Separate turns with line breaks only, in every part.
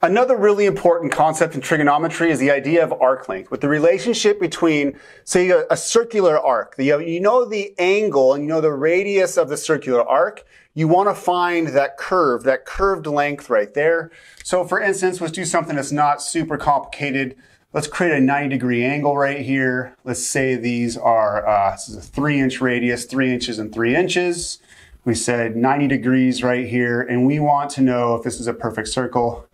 Another really important concept in trigonometry is the idea of arc length, with the relationship between, say, a, a circular arc. The, you know the angle and you know the radius of the circular arc. You want to find that curve, that curved length right there. So for instance, let's do something that's not super complicated. Let's create a 90 degree angle right here. Let's say these are, uh, this is a three inch radius, three inches and three inches. We said 90 degrees right here, and we want to know if this is a perfect circle.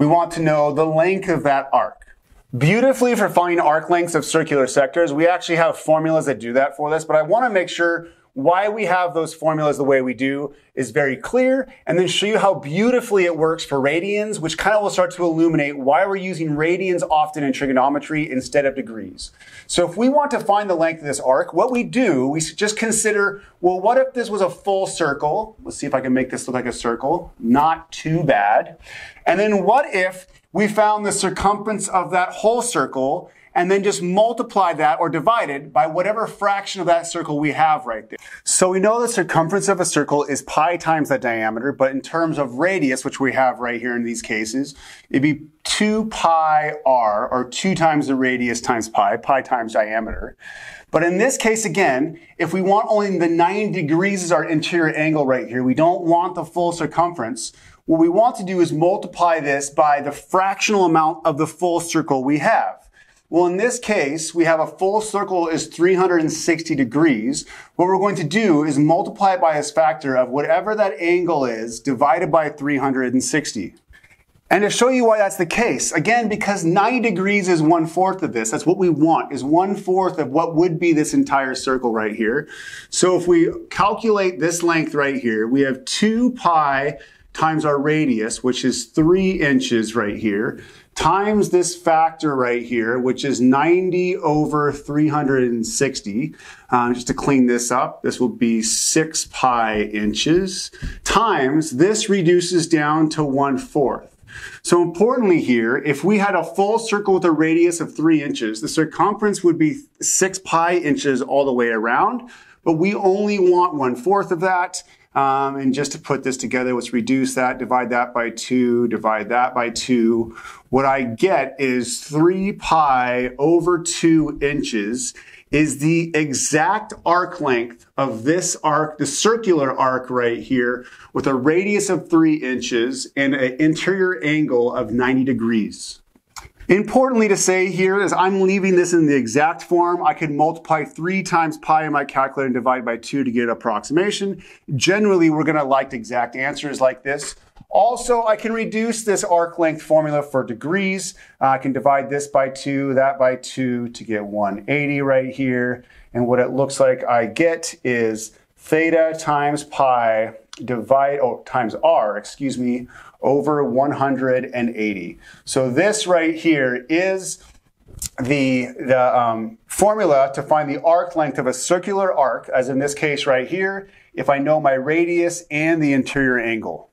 We want to know the length of that arc. Beautifully for finding arc lengths of circular sectors, we actually have formulas that do that for us, but I want to make sure why we have those formulas the way we do is very clear and then show you how beautifully it works for radians, which kind of will start to illuminate why we're using radians often in trigonometry instead of degrees. So if we want to find the length of this arc, what we do, we just consider, well, what if this was a full circle? Let's see if I can make this look like a circle. Not too bad. And then what if we found the circumference of that whole circle and then just multiply that or divide it by whatever fraction of that circle we have right there. So we know the circumference of a circle is pi times the diameter, but in terms of radius, which we have right here in these cases, it'd be 2 pi r, or 2 times the radius times pi, pi times diameter. But in this case, again, if we want only the 90 degrees as our interior angle right here, we don't want the full circumference, what we want to do is multiply this by the fractional amount of the full circle we have. Well, in this case, we have a full circle is 360 degrees. What we're going to do is multiply it by this factor of whatever that angle is divided by 360. And to show you why that's the case, again, because 90 degrees is one fourth of this, that's what we want, is one fourth of what would be this entire circle right here. So if we calculate this length right here, we have 2 pi times our radius, which is 3 inches right here, times this factor right here, which is 90 over 360. Um, just to clean this up, this will be 6 pi inches, times this reduces down to 1 fourth. So importantly here, if we had a full circle with a radius of 3 inches, the circumference would be 6 pi inches all the way around, but we only want 1 fourth of that. Um, and just to put this together, let's reduce that, divide that by 2, divide that by 2. What I get is 3 pi over 2 inches is the exact arc length of this arc, the circular arc right here, with a radius of 3 inches and an interior angle of 90 degrees. Importantly to say here is I'm leaving this in the exact form. I can multiply three times pi in my calculator and divide by two to get an approximation. Generally, we're gonna like exact answers like this. Also, I can reduce this arc length formula for degrees. Uh, I can divide this by two, that by two to get 180 right here. And what it looks like I get is theta times pi divide, oh, times r, excuse me, over 180. So this right here is the, the um, formula to find the arc length of a circular arc, as in this case right here, if I know my radius and the interior angle.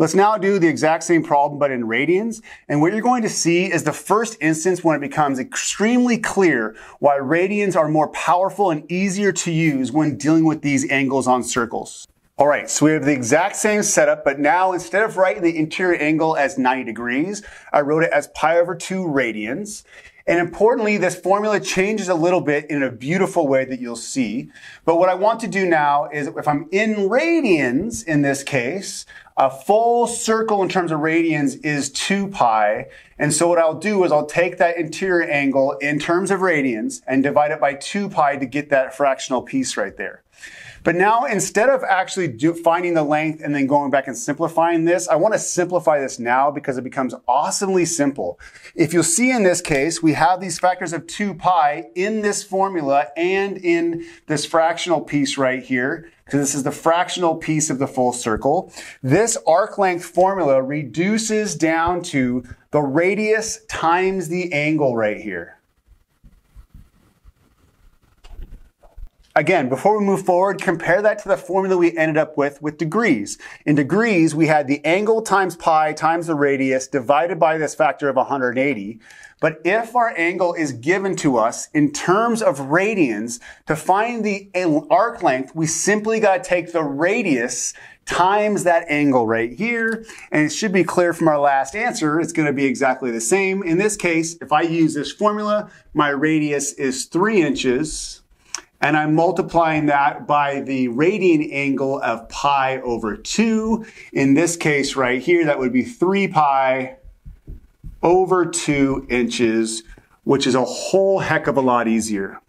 Let's now do the exact same problem, but in radians. And what you're going to see is the first instance when it becomes extremely clear why radians are more powerful and easier to use when dealing with these angles on circles. All right, so we have the exact same setup, but now instead of writing the interior angle as 90 degrees, I wrote it as pi over 2 radians. And importantly, this formula changes a little bit in a beautiful way that you'll see. But what I want to do now is if I'm in radians in this case, a full circle in terms of radians is 2 pi. And so what I'll do is I'll take that interior angle in terms of radians and divide it by 2 pi to get that fractional piece right there. But now instead of actually do, finding the length and then going back and simplifying this, I want to simplify this now because it becomes awesomely simple. If you'll see in this case, we have these factors of 2 pi in this formula and in this fractional piece right here because this is the fractional piece of the full circle. This arc length formula reduces down to the radius times the angle right here. Again, before we move forward, compare that to the formula we ended up with with degrees. In degrees, we had the angle times pi times the radius divided by this factor of 180. But if our angle is given to us in terms of radians, to find the arc length, we simply got to take the radius times that angle right here. And it should be clear from our last answer, it's gonna be exactly the same. In this case, if I use this formula, my radius is three inches, and I'm multiplying that by the radian angle of pi over 2. In this case right here, that would be 3 pi over 2 inches, which is a whole heck of a lot easier.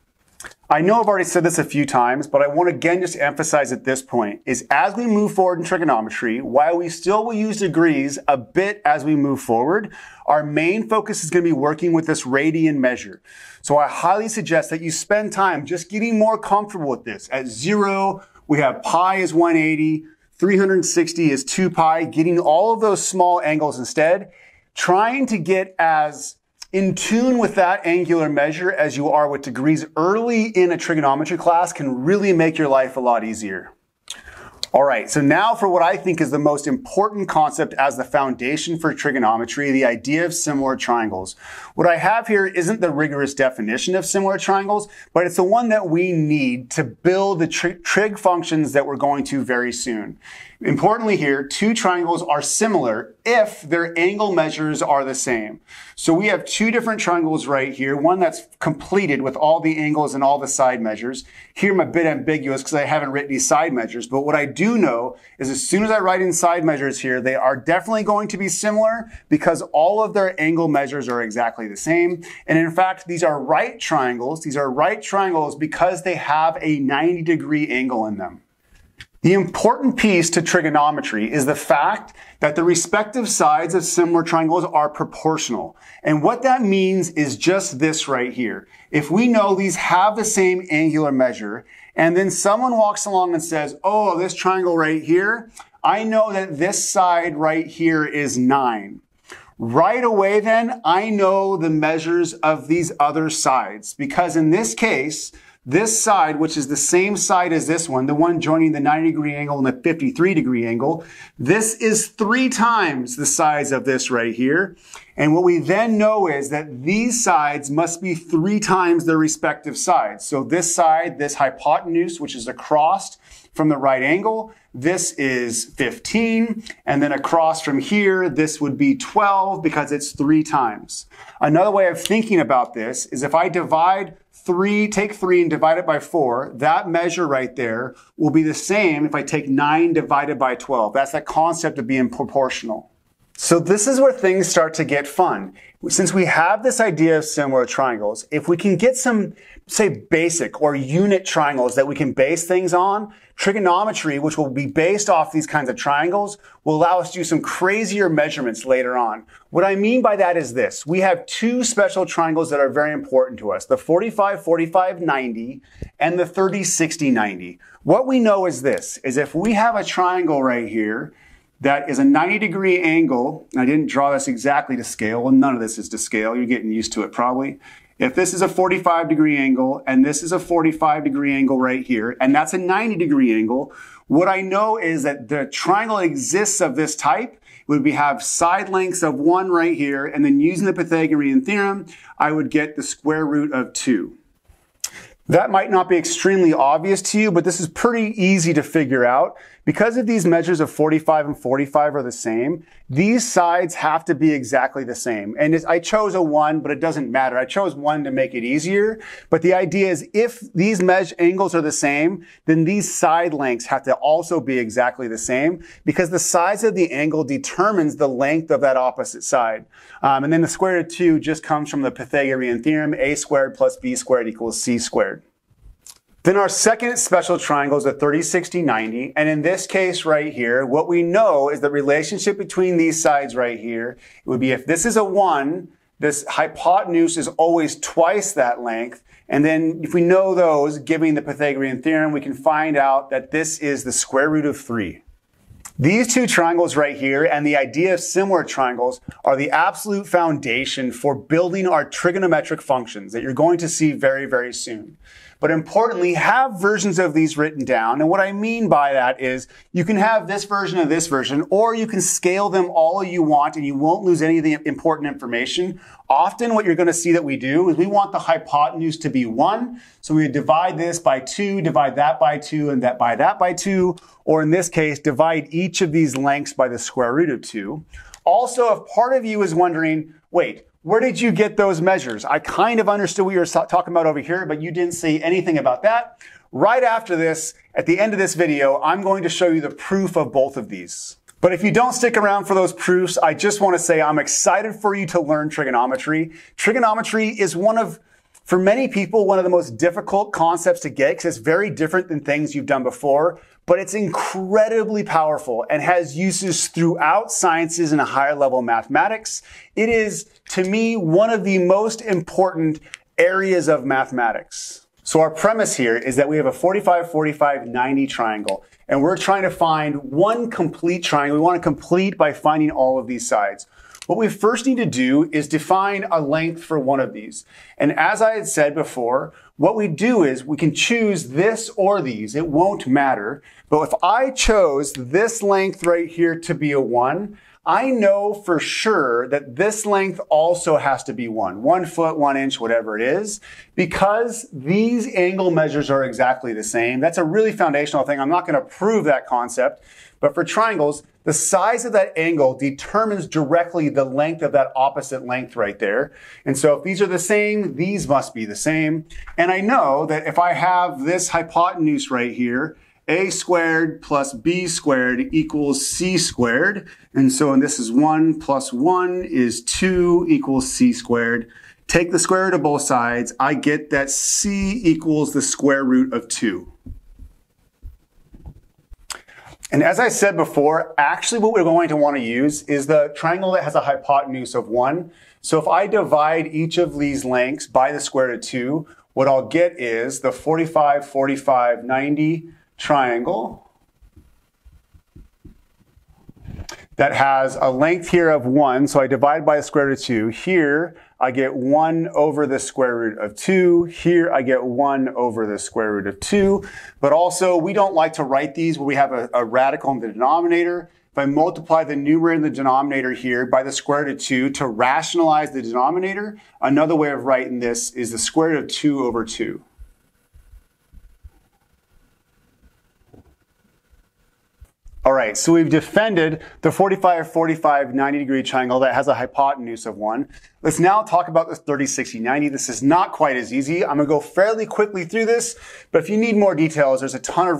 I know I've already said this a few times, but I want to again just emphasize at this point is as we move forward in trigonometry, while we still will use degrees a bit as we move forward, our main focus is going to be working with this radian measure. So I highly suggest that you spend time just getting more comfortable with this. At zero, we have pi is 180, 360 is 2 pi, getting all of those small angles instead, trying to get as in tune with that angular measure as you are with degrees early in a trigonometry class can really make your life a lot easier. All right, so now for what I think is the most important concept as the foundation for trigonometry, the idea of similar triangles. What I have here isn't the rigorous definition of similar triangles, but it's the one that we need to build the trig functions that we're going to very soon. Importantly here, two triangles are similar if their angle measures are the same. So we have two different triangles right here, one that's completed with all the angles and all the side measures. Here I'm a bit ambiguous because I haven't written these side measures, but what I do know is as soon as I write in side measures here, they are definitely going to be similar because all of their angle measures are exactly the same. And in fact, these are right triangles. These are right triangles because they have a 90 degree angle in them. The important piece to trigonometry is the fact that the respective sides of similar triangles are proportional. And what that means is just this right here. If we know these have the same angular measure, and then someone walks along and says, oh, this triangle right here, I know that this side right here is nine. Right away then, I know the measures of these other sides because in this case, this side, which is the same side as this one, the one joining the 90 degree angle and the 53 degree angle, this is three times the size of this right here. And what we then know is that these sides must be three times their respective sides. So this side, this hypotenuse, which is across from the right angle, this is 15. And then across from here, this would be 12 because it's three times. Another way of thinking about this is if I divide 3, take 3 and divide it by 4, that measure right there will be the same if I take 9 divided by 12. That's that concept of being proportional. So this is where things start to get fun. Since we have this idea of similar triangles, if we can get some, say, basic or unit triangles that we can base things on, trigonometry, which will be based off these kinds of triangles, will allow us to do some crazier measurements later on. What I mean by that is this. We have two special triangles that are very important to us, the 45, 45, 90 and the 30, 60, 90. What we know is this, is if we have a triangle right here, that is a 90 degree angle. I didn't draw this exactly to scale. Well, none of this is to scale. You're getting used to it probably. If this is a 45 degree angle and this is a 45 degree angle right here, and that's a 90 degree angle, what I know is that the triangle exists of this type would be have side lengths of one right here, and then using the Pythagorean theorem, I would get the square root of two. That might not be extremely obvious to you, but this is pretty easy to figure out. Because of these measures of 45 and 45 are the same, these sides have to be exactly the same. And I chose a one, but it doesn't matter. I chose one to make it easier. But the idea is if these measure angles are the same, then these side lengths have to also be exactly the same because the size of the angle determines the length of that opposite side. Um, and then the square root of two just comes from the Pythagorean theorem, a squared plus b squared equals c squared. Then our second special triangle is a 30, 60, 90. And in this case right here, what we know is the relationship between these sides right here it would be if this is a one, this hypotenuse is always twice that length. And then if we know those, giving the Pythagorean theorem, we can find out that this is the square root of three. These two triangles right here and the idea of similar triangles are the absolute foundation for building our trigonometric functions that you're going to see very, very soon. But importantly, have versions of these written down. And what I mean by that is you can have this version of this version, or you can scale them all you want and you won't lose any of the important information. Often what you're going to see that we do is we want the hypotenuse to be one. So we divide this by two, divide that by two, and that by that by two. Or in this case, divide each of these lengths by the square root of two. Also, if part of you is wondering, wait, where did you get those measures? I kind of understood what you were talking about over here, but you didn't say anything about that. Right after this, at the end of this video, I'm going to show you the proof of both of these. But if you don't stick around for those proofs, I just want to say I'm excited for you to learn trigonometry. Trigonometry is one of, for many people, one of the most difficult concepts to get because it's very different than things you've done before, but it's incredibly powerful and has uses throughout sciences and a higher level mathematics. It is, to me, one of the most important areas of mathematics. So our premise here is that we have a 45, 45, 90 triangle and we're trying to find one complete triangle. We want to complete by finding all of these sides. What we first need to do is define a length for one of these. And as I had said before, what we do is we can choose this or these. It won't matter. But if I chose this length right here to be a one, I know for sure that this length also has to be one, one foot, one inch, whatever it is, because these angle measures are exactly the same. That's a really foundational thing. I'm not going to prove that concept, but for triangles, the size of that angle determines directly the length of that opposite length right there. And so if these are the same, these must be the same. And I know that if I have this hypotenuse right here, a squared plus b squared equals c squared. And so and this is 1 plus 1 is 2 equals c squared. Take the square root of both sides. I get that c equals the square root of 2. And as I said before, actually what we're going to want to use is the triangle that has a hypotenuse of 1. So if I divide each of these lengths by the square root of 2, what I'll get is the 45, 45, 90, triangle that has a length here of 1. So I divide by the square root of 2. Here, I get 1 over the square root of 2. Here, I get 1 over the square root of 2. But also, we don't like to write these where we have a, a radical in the denominator. If I multiply the numerator and the denominator here by the square root of 2 to rationalize the denominator, another way of writing this is the square root of 2 over 2. All right, so we've defended the 45, 45, 90 degree triangle that has a hypotenuse of one. Let's now talk about the 30, 60, 90. This is not quite as easy. I'm gonna go fairly quickly through this, but if you need more details, there's a ton of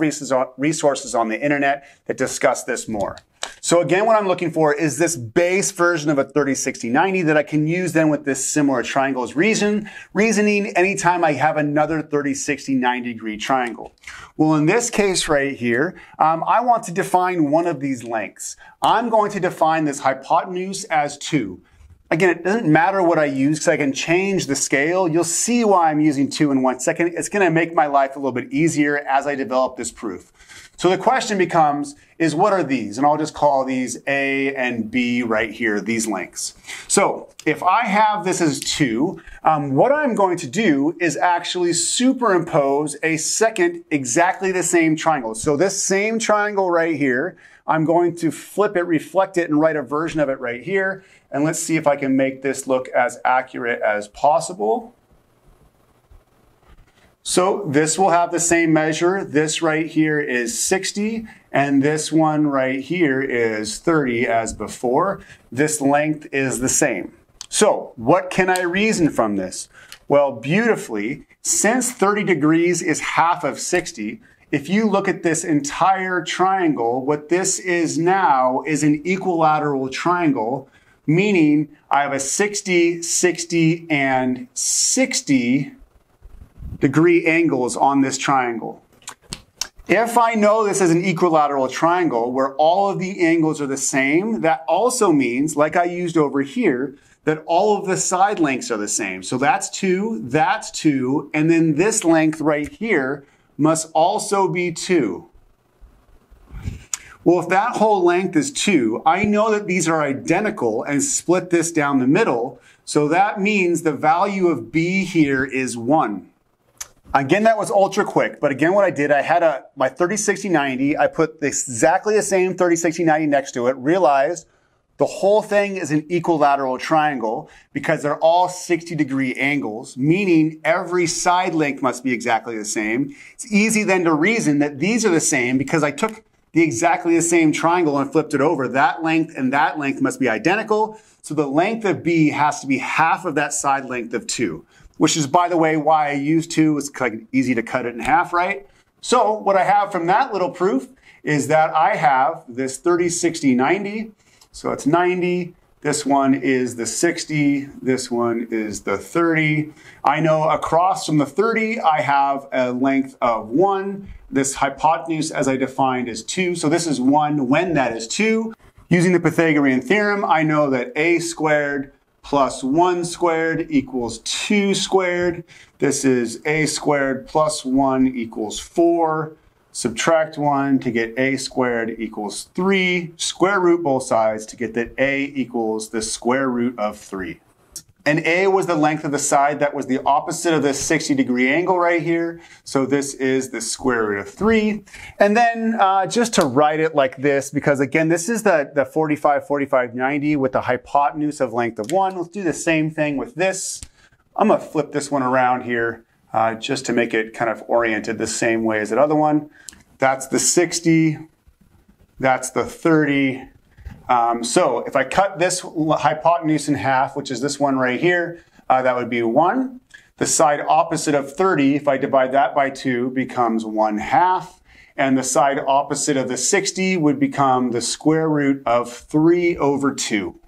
resources on the internet that discuss this more. So again, what I'm looking for is this base version of a 30, 60, 90 that I can use then with this similar triangles reason, reasoning anytime I have another 30, 60, 90 degree triangle. Well, in this case right here, um, I want to define one of these lengths. I'm going to define this hypotenuse as two. Again, it doesn't matter what I use because I can change the scale. You'll see why I'm using two in one second. It's going to make my life a little bit easier as I develop this proof. So the question becomes, is what are these? And I'll just call these A and B right here, these lengths. So if I have this as two, um, what I'm going to do is actually superimpose a second exactly the same triangle. So this same triangle right here, I'm going to flip it, reflect it, and write a version of it right here. And let's see if I can make this look as accurate as possible. So this will have the same measure. This right here is 60, and this one right here is 30 as before. This length is the same. So what can I reason from this? Well, beautifully, since 30 degrees is half of 60, if you look at this entire triangle, what this is now is an equilateral triangle, meaning I have a 60, 60, and 60 degree angles on this triangle. If I know this is an equilateral triangle where all of the angles are the same, that also means, like I used over here, that all of the side lengths are the same. So that's two, that's two, and then this length right here must also be two. Well, if that whole length is two, I know that these are identical and split this down the middle. So that means the value of B here is one. Again, that was ultra quick, but again, what I did, I had a, my 30, 60, 90, I put exactly the same 30, 60, 90 next to it, realized the whole thing is an equilateral triangle because they're all 60 degree angles, meaning every side length must be exactly the same. It's easy then to reason that these are the same because I took the exactly the same triangle and flipped it over. That length and that length must be identical. So the length of B has to be half of that side length of 2, which is, by the way, why I use 2. It's like easy to cut it in half, right? So what I have from that little proof is that I have this 30, 60, 90. So it's 90. This one is the 60. This one is the 30. I know across from the 30, I have a length of 1. This hypotenuse, as I defined, is 2. So this is 1 when that is 2. Using the Pythagorean theorem, I know that a squared plus 1 squared equals 2 squared. This is a squared plus 1 equals 4 subtract 1 to get a squared equals 3, square root both sides to get that a equals the square root of 3. And A was the length of the side that was the opposite of this 60 degree angle right here. So this is the square root of 3. And then uh, just to write it like this, because again, this is the, the 45, 45, 90 with the hypotenuse of length of 1. Let's do the same thing with this. I'm to flip this one around here uh, just to make it kind of oriented the same way as that other one. That's the 60. That's the 30. Um, so if I cut this hypotenuse in half, which is this one right here, uh, that would be 1. The side opposite of 30, if I divide that by 2, becomes 1 half. And the side opposite of the 60 would become the square root of 3 over 2.